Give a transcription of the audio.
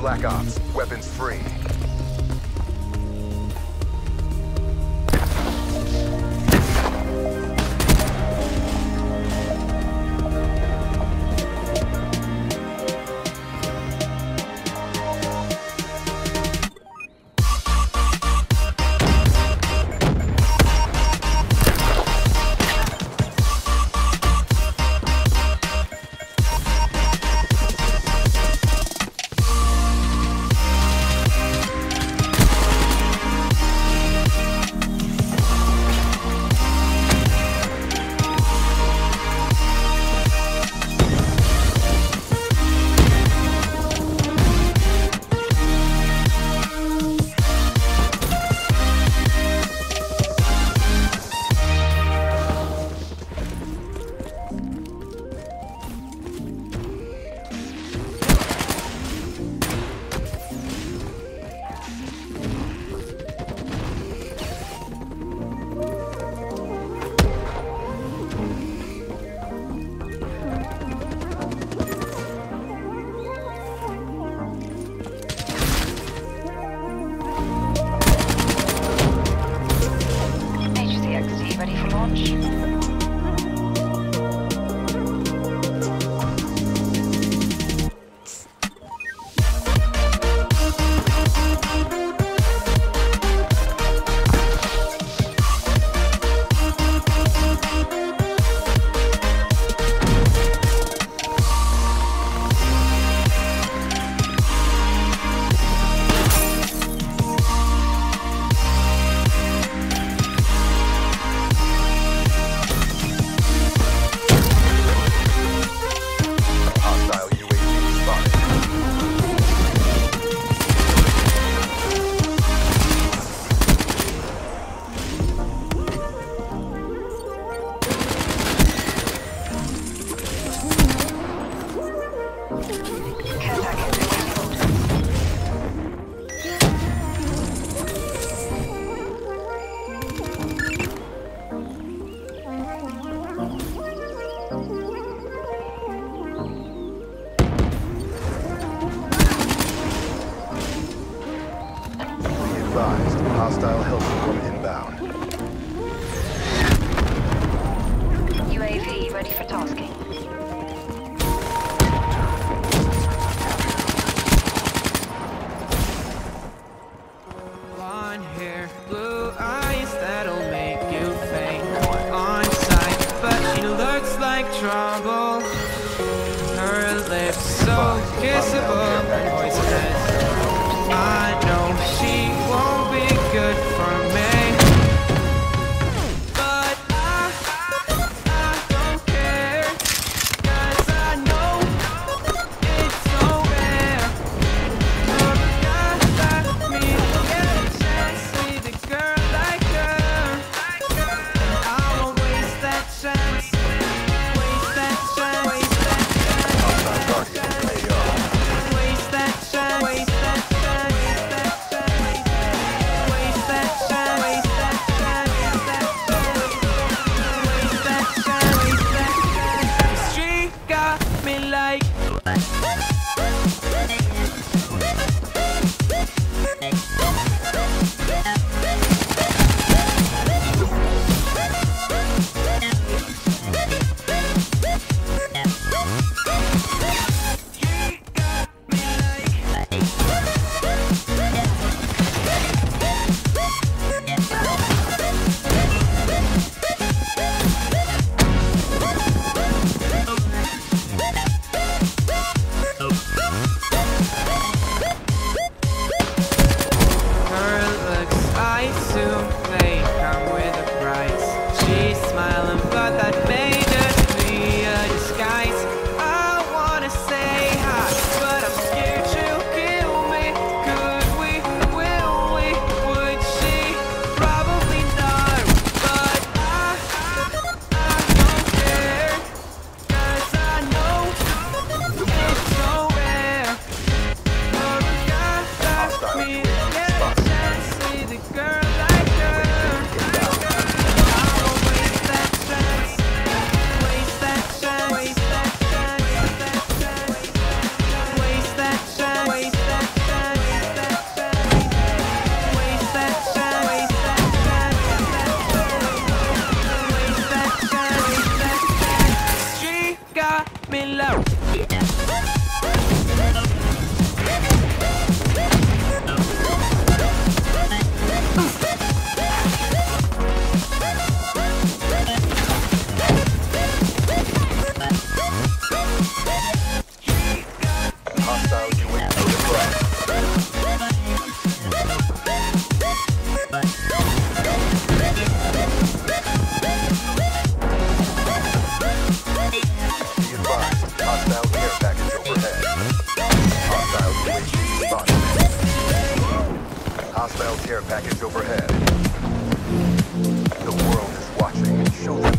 Black Ops. Weapons free. Advised. Hostile helicopter inbound. UAV ready for tasking. Blonde hair, blue eyes, that'll make you faint on sight. But she looks like trouble. Her lips so kissable, poisonous. Hostile care package overhead. The world is watching. Show